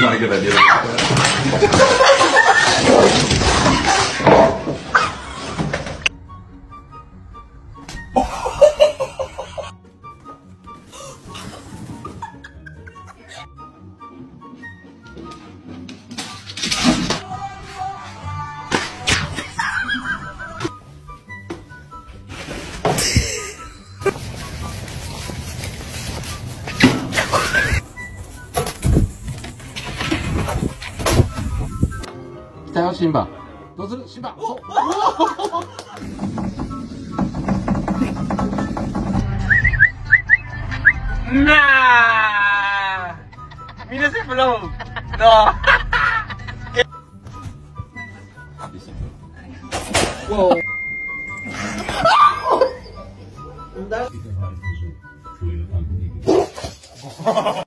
Not a good idea. 小心吧，都是新吧。na，米勒斯 flow，no。